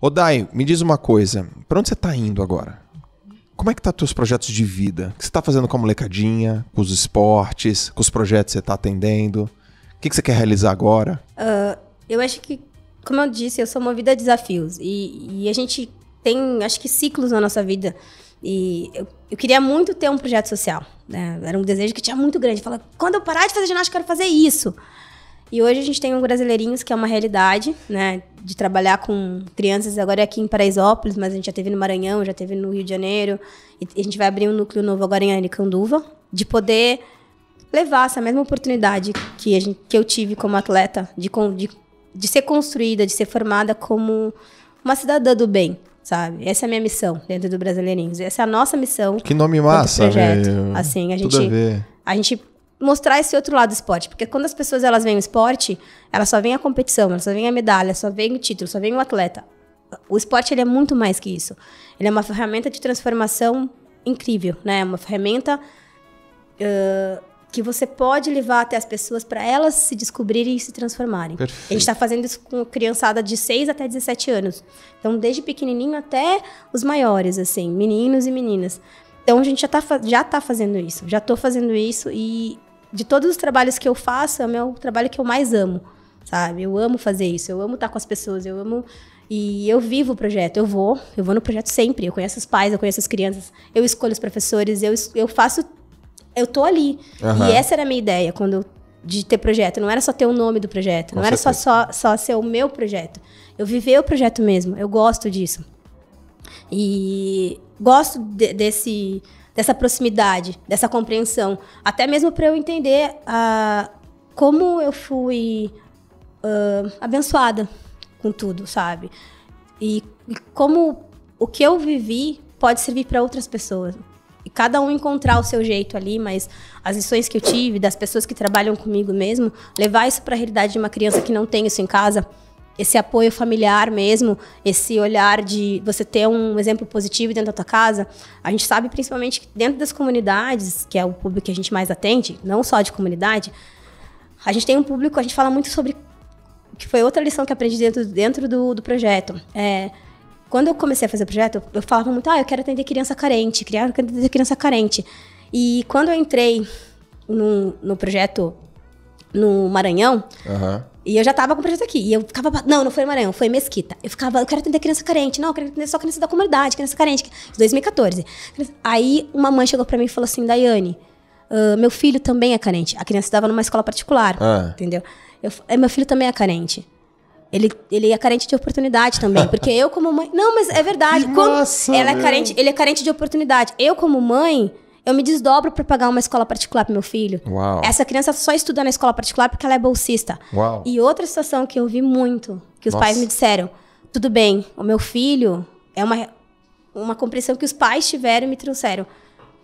Ô Dai, me diz uma coisa. Pra onde você tá indo agora? Como é que tá teus projetos de vida? O que você tá fazendo com a molecadinha, com os esportes, com os projetos que você tá atendendo? O que, que você quer realizar agora? Uh, eu acho que, como eu disse, eu sou movida a desafios. E, e a gente tem, acho que, ciclos na nossa vida. E eu, eu, queria muito ter um projeto social. Né? Era um desejo que tinha muito grande. Falar, quando eu parar de fazer ginástica, eu quero fazer isso. E hoje a gente tem o Brasileirinhos, que é uma realidade, né? De trabalhar com crianças agora é aqui em Paraisópolis, mas a gente já teve no Maranhão, já teve no Rio de Janeiro. E a gente vai abrir um núcleo novo agora em Aricanduva, de poder levar essa mesma oportunidade que, gente, que eu tive como atleta, de, de, de ser construída, de ser formada como uma cidadã do bem, sabe? Essa é a minha missão dentro do Brasileirinhos. Essa é a nossa missão. Que nome massa, projeto. Assim, a gente, a, a gente mostrar esse outro lado do esporte. Porque quando as pessoas elas veem o esporte, elas só veem a competição, elas só veem a medalha, só veem o título, só veem o atleta. O esporte ele é muito mais que isso. Ele é uma ferramenta de transformação incrível, né? Uma ferramenta uh, que você pode levar até as pessoas para elas se descobrirem e se transformarem. Perfeito. A gente está fazendo isso com criançada de 6 até 17 anos. Então, desde pequenininho até os maiores, assim, meninos e meninas. Então, a gente já está já tá fazendo isso. Já estou fazendo isso e de todos os trabalhos que eu faço, é o meu trabalho que eu mais amo, sabe? Eu amo fazer isso, eu amo estar com as pessoas, eu amo e eu vivo o projeto, eu vou, eu vou no projeto sempre. Eu conheço os pais, eu conheço as crianças, eu escolho os professores, eu, eu faço, eu tô ali. Uhum. E essa era a minha ideia quando de ter projeto. Não era só ter o nome do projeto, não era só, só, só ser o meu projeto. Eu viver o projeto mesmo, eu gosto disso. E gosto de, desse dessa proximidade, dessa compreensão. Até mesmo para eu entender uh, como eu fui uh, abençoada com tudo, sabe? E, e, como o que eu vivi pode servir para outras pessoas. E cada um encontrar o seu jeito ali, mas as lições que eu tive, das pessoas que trabalham comigo mesmo, levar isso para a realidade de uma criança que não tem isso em casa esse apoio familiar mesmo, esse olhar de você ter um exemplo positivo dentro da tua casa. A gente sabe principalmente que dentro das comunidades, que é o público que a gente mais atende, não só de comunidade, a gente tem um público, a gente fala muito sobre que foi outra lição que aprendi dentro, dentro do, do projeto. É, quando eu comecei a fazer o projeto, eu, falava muito, ah, eu quero atender criança carente, criar atender criança carente. E quando eu entrei no, no projeto no Maranhão, uhum. E eu já tava com o projeto aqui. E eu ficava. Não, não foi Maranhão, foi Mesquita. Eu ficava, eu quero atender criança carente. Não, eu quero atender só criança da comunidade, criança carente. 2014. Aí uma mãe chegou pra mim e falou assim: Daiane, uh, meu filho também é carente. A criança estava numa escola particular. Ah. Entendeu? Eu, meu filho também é carente. Ele, ele é carente de oportunidade também. Porque eu, como mãe. Não, mas é verdade. Nossa, ela é carente, ele é carente de oportunidade. Eu, como mãe eu me desdobro para pagar uma escola particular para meu filho. Uau. Essa criança só estuda na escola particular porque ela é bolsista. Uau. E outra situação que eu vi muito, que os Nossa. pais me disseram: tudo bem, o meu filho é uma, uma compreensão que os pais tiveram e me trouxeram.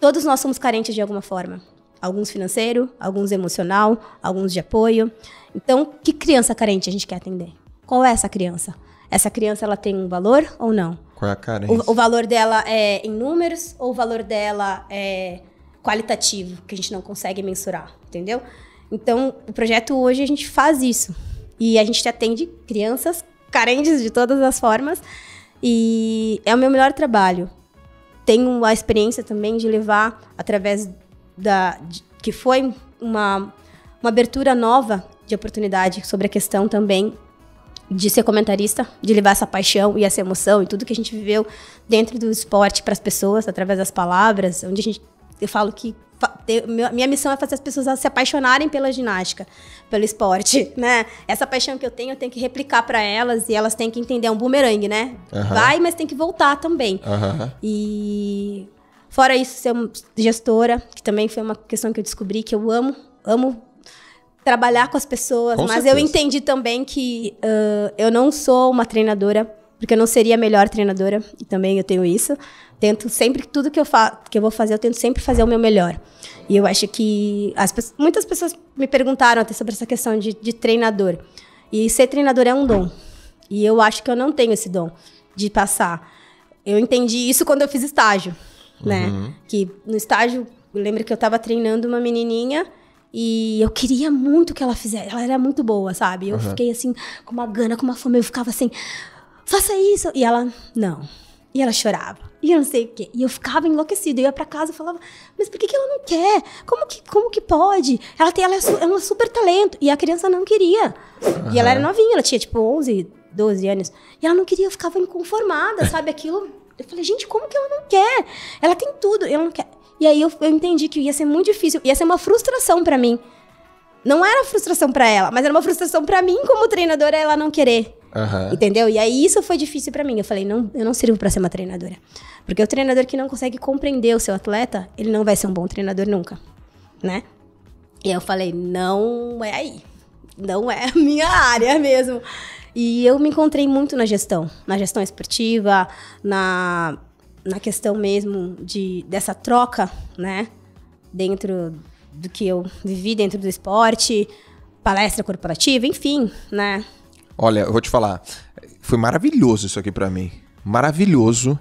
Todos nós somos carentes de alguma forma. Alguns financeiro, alguns emocional, alguns de apoio. Então, que criança carente a gente quer atender? Qual é essa criança? Essa criança ela tem um valor ou não? Qual é a carência? O, o valor dela é em números ou o valor dela é qualitativo, que a gente não consegue mensurar, entendeu? Então, o projeto hoje a gente faz isso. E a gente atende crianças carentes de todas as formas. E é o meu melhor trabalho. Tenho a experiência também de levar, através da. De, que foi uma, uma abertura nova de oportunidade sobre a questão também de ser comentarista, de levar essa paixão e essa emoção e tudo que a gente viveu dentro do esporte para as pessoas, através das palavras, onde a gente eu falo que minha missão é fazer as pessoas se apaixonarem pela ginástica, pelo esporte, né? Essa paixão que eu tenho, eu tenho que replicar para elas e elas têm que entender é um bumerangue, né? Uhum. Vai, mas tem que voltar também. Uhum. E fora isso, ser gestora, que também foi uma questão que eu descobri que eu amo, amo trabalhar com as pessoas, com mas certeza. eu entendi também que uh, eu não sou uma treinadora, porque eu não seria a melhor treinadora, e também eu tenho isso. Tento sempre, tudo que eu, fa que eu vou fazer, eu tento sempre fazer o meu melhor. E eu acho que as, muitas pessoas me perguntaram até sobre essa questão de, de treinador. E ser treinador é um dom. E eu acho que eu não tenho esse dom de passar. Eu entendi isso quando eu fiz estágio, né? Uhum. Que no estágio, eu lembro que eu estava treinando uma menininha e eu queria muito que ela fizesse. Ela era muito boa, sabe? Eu uhum. fiquei assim, com uma gana, com uma fome. Eu ficava assim. faça isso. E ela, não. E ela chorava. E eu não sei o quê. E eu ficava enlouquecida. Eu ia pra casa e falava, mas por que, que ela não quer? Como que, como que pode? Ela tem ela é, é um super talento. E a criança não queria. Uhum. E ela era novinha, ela tinha tipo 11, 12 anos. E ela não queria, eu ficava inconformada, sabe? Aquilo. Eu falei, gente, como que ela não quer? Ela tem tudo, ela não quer. E aí eu, eu entendi que ia ser muito difícil, ia ser uma frustração para mim. Não era frustração para ela, mas era uma frustração para mim como treinadora ela não querer. Uhum. Entendeu? E aí isso foi difícil para mim. Eu falei, não, eu não sirvo para ser uma treinadora. Porque o treinador que não consegue compreender o seu atleta, ele não vai ser um bom treinador nunca, né? E aí eu falei, não é aí. Não é a minha área mesmo. E eu me encontrei muito na gestão, na gestão esportiva, na, na questão mesmo de dessa troca, né? Dentro do que eu vivi dentro do esporte, palestra corporativa, enfim, né? Olha, eu vou te falar, foi maravilhoso isso aqui para mim. Maravilhoso.